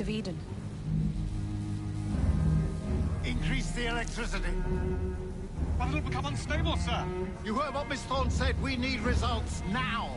piece of Eden. Increase the electricity. But it'll become unstable, sir. You heard what Miss Thorne said. We need results now.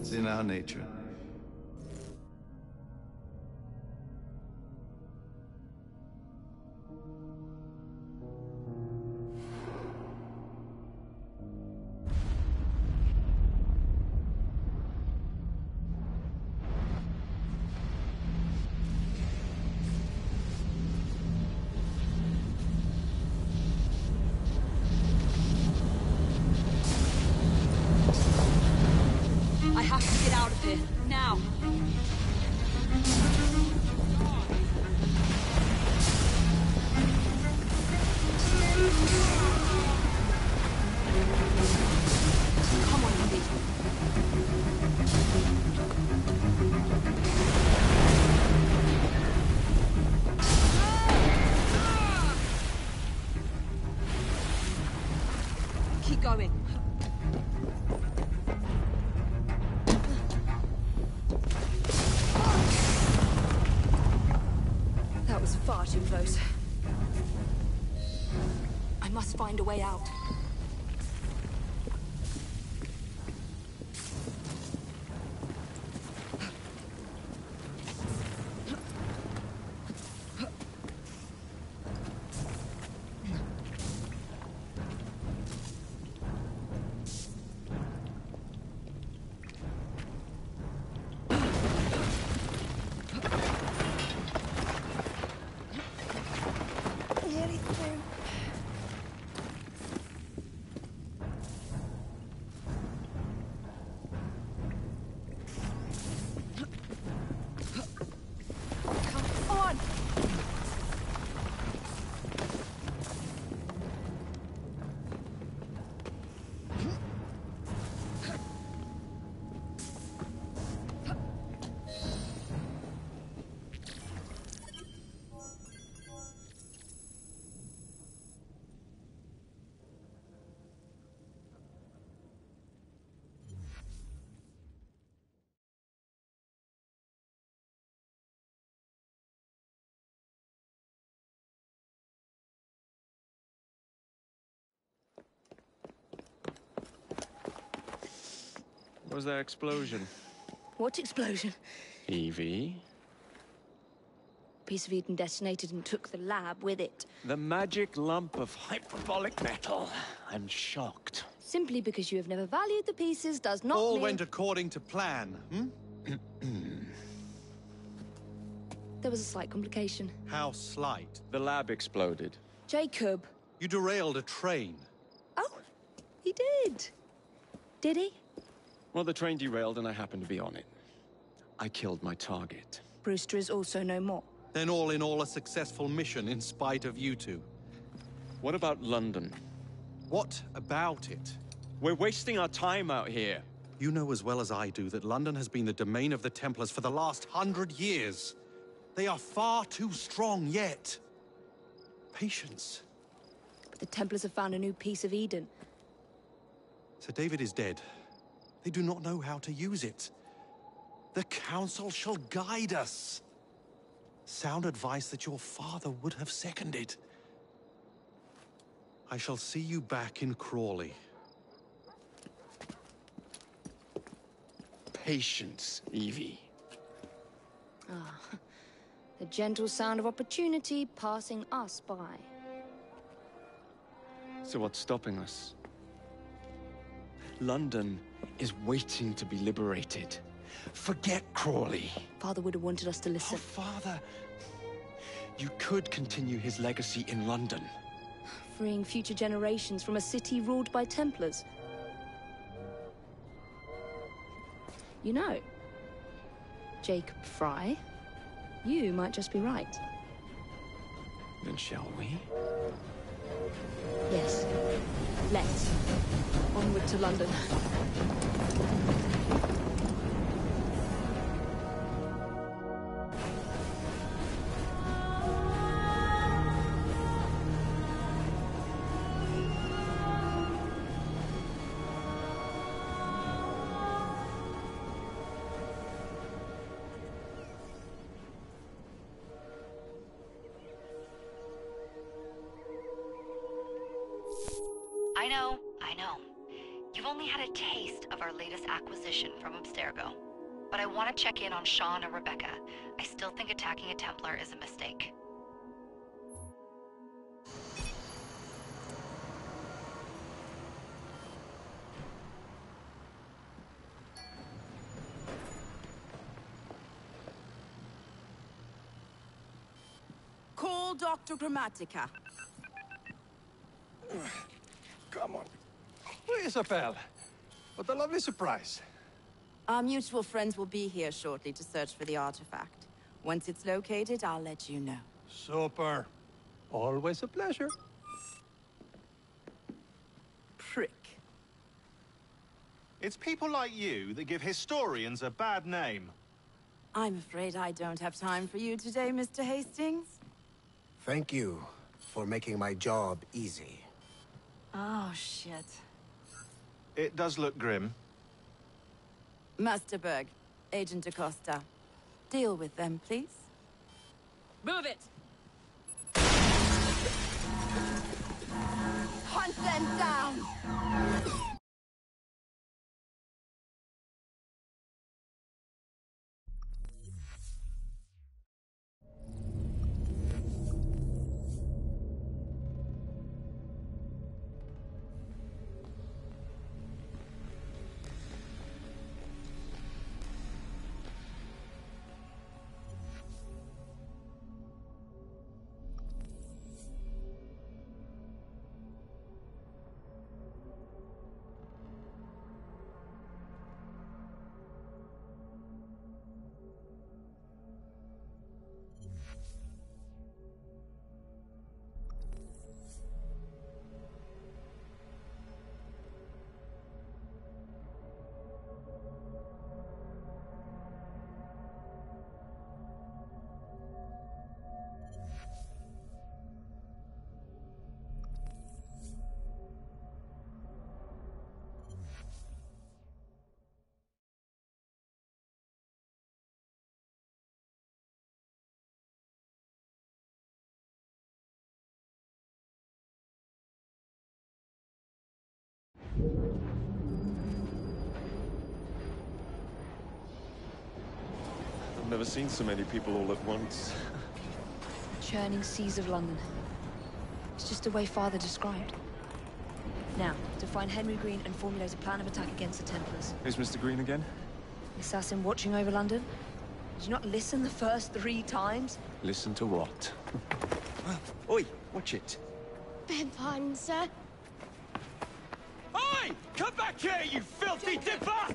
It's in our nature. Going. That was far too close. I must find a way out. Was there explosion? What explosion? Evie? Piece of Eden detonated and took the lab with it. The magic lump of hyperbolic metal. I'm shocked. Simply because you have never valued the pieces does not All mean... went according to plan, hmm? There was a slight complication. How slight. The lab exploded. Jacob. You derailed a train. Oh, he did. Did he? Well, the train derailed and I happened to be on it. I killed my target. Brewster is also no more. Then all in all a successful mission in spite of you two. What about London? What about it? We're wasting our time out here. You know as well as I do that London has been the domain of the Templars for the last hundred years. They are far too strong yet. Patience. But the Templars have found a new piece of Eden. Sir David is dead. They do not know how to use it. The Council shall guide us. Sound advice that your father would have seconded. I shall see you back in Crawley. Patience, Evie. Ah, the gentle sound of opportunity passing us by. So what's stopping us? London is waiting to be liberated. Forget Crawley. Father would have wanted us to listen. Oh, father. You could continue his legacy in London. freeing future generations from a city ruled by Templars. You know, Jacob Frye, you might just be right. Then shall we? Yes. Let's. Onward to London. Know, I know. You've only had a taste of our latest acquisition from Abstergo. But I want to check in on Shaun and Rebecca. I still think attacking a Templar is a mistake. Call Dr. Gramatica. Come on. Isabelle. What a lovely surprise. Our mutual friends will be here shortly to search for the artifact. Once it's located, I'll let you know. Super. Always a pleasure. Prick. It's people like you that give historians a bad name. I'm afraid I don't have time for you today, Mr. Hastings. Thank you for making my job easy. Oh, shit. It does look grim. Master Berg, Agent Acosta. Deal with them, please. Move it! Hunt them down! I've never seen so many people all at once. Churning seas of London. It's just the way Father described. Now, to find Henry Green and formulate a plan of attack against the Templars. Who's Mr. Green again? Assassin watching over London? Did you not listen the first three times? Listen to what? Oi, watch it. Beg pardon, sir. Oi! Come back here, you filthy dipper!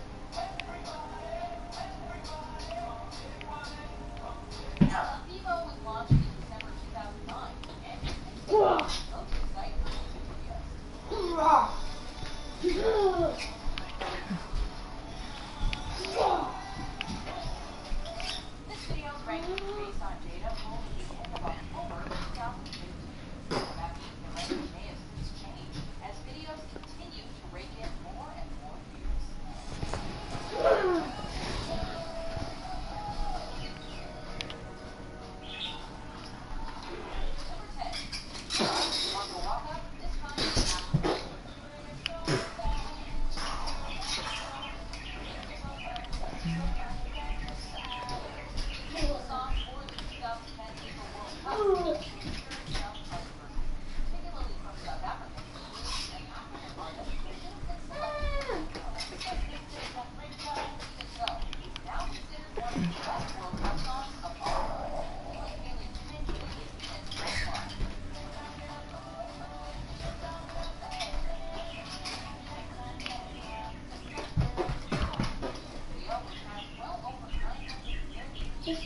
Can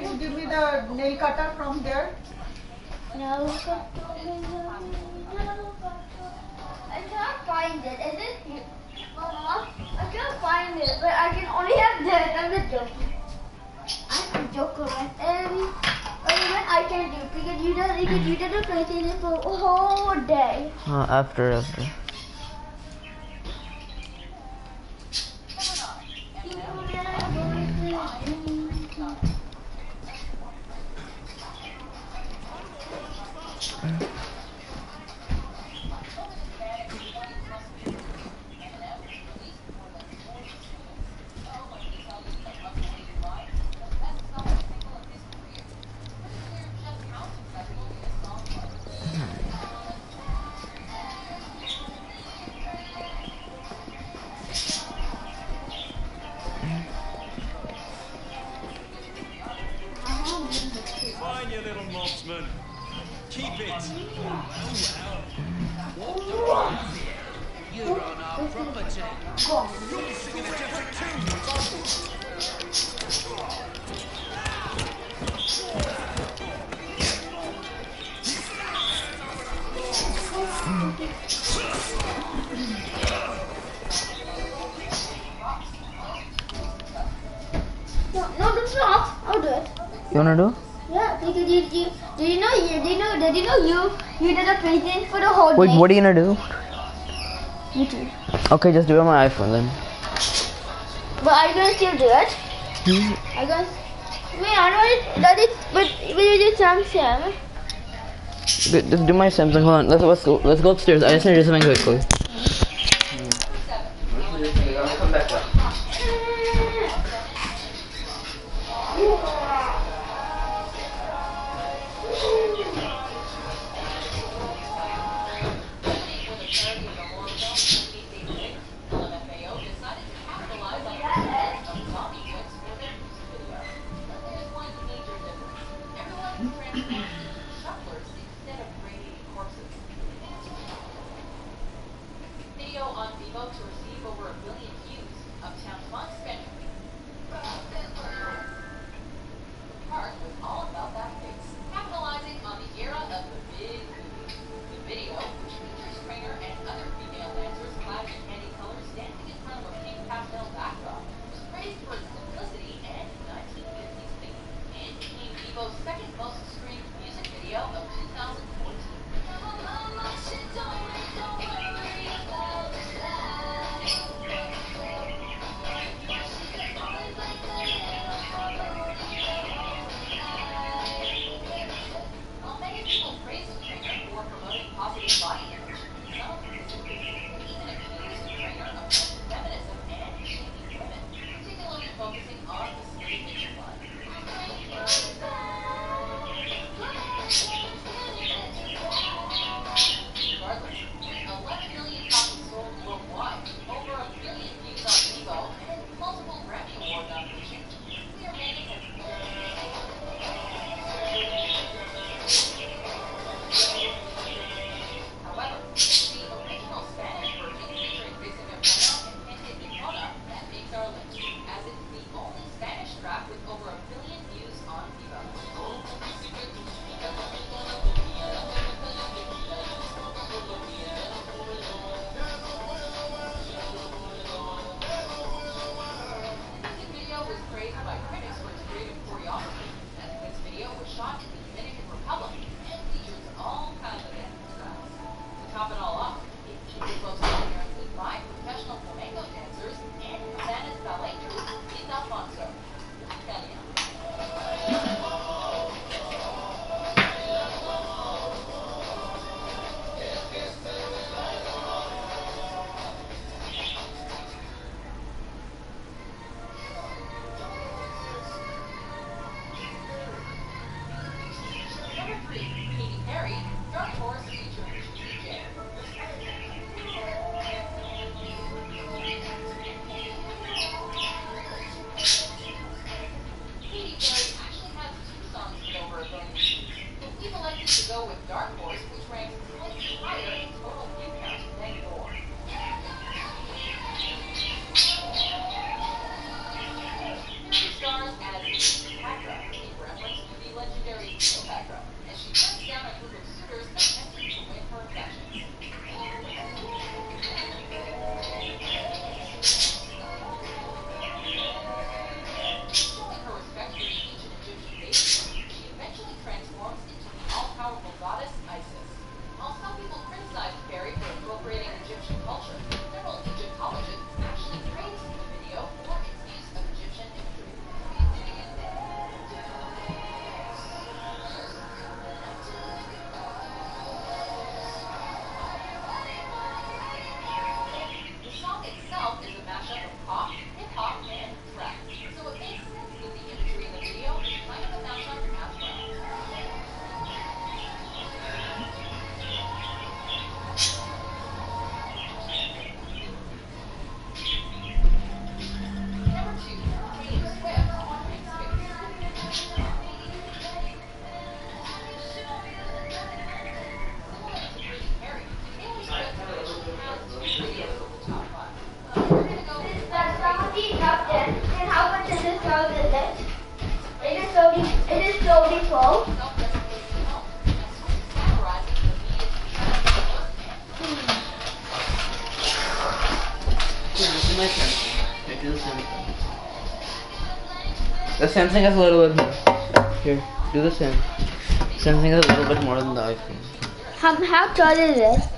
you give me the nail cutter from there? No. I can't find it. Is it? Mama, I can't find it, but I can only have that. I'm the joker. I'm the joker, right? And even I can do because you you can you don't play it for a whole day. Uh, after, after. Keep it. You're on our property. You're singing a different tune. No, no, that's not. I'll do it. You wanna do? Yeah, because you, you, do you know you, do you know, did you know you, you did a painting for the whole Wait, day? what are you gonna do? YouTube. Okay, just do it on my iPhone then. But are you gonna still do it? Hmm? I guess. Wait, I know it. That is, but but you did Samsung. Do- Just do my Samsung. Hold on. Let's let's go. Let's go upstairs. I just need to do something quickly. Come it slowly flow? Yeah, this is my sensing. Here, do the sensing. The sensing is a little bit more. Here, do the same. Sensing is a little bit more than the iPhone. How, how tall is it?